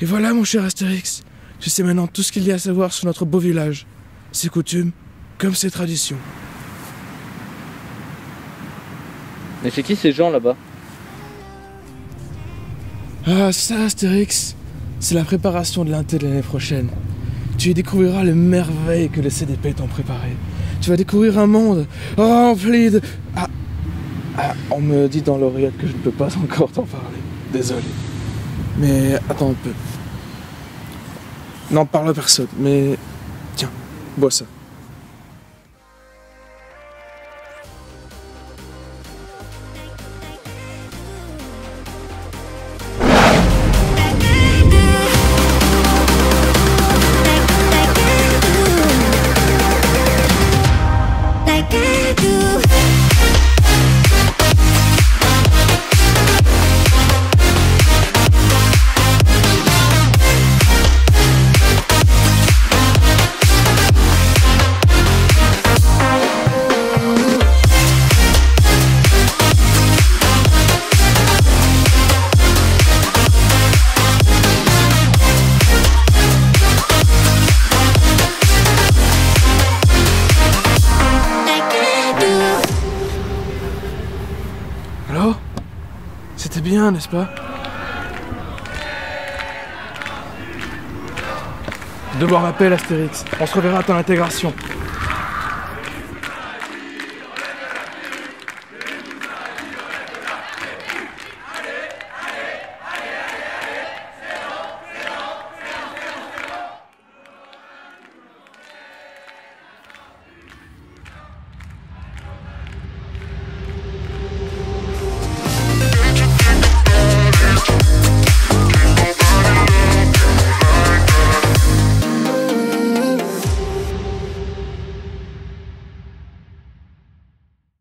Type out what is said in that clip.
Et voilà, mon cher Astérix, tu sais maintenant tout ce qu'il y a à savoir sur notre beau village, ses coutumes, comme ses traditions. Mais c'est qui ces gens là-bas? Ah, ça, Astérix, c'est la préparation de l'inté de l'année prochaine. Tu y découvriras les merveilles que les CDP t'ont préparées. Tu vas découvrir un monde rempli de... Ah, ah, on me dit dans l'oreillette que je ne peux pas encore t'en parler. Désolé. Mais attends un peu. N'en parle à personne, mais... Tiens, bois ça. Alors C'était bien, n'est-ce pas Devoir l'appel, Astérix. On se reverra à ton intégration.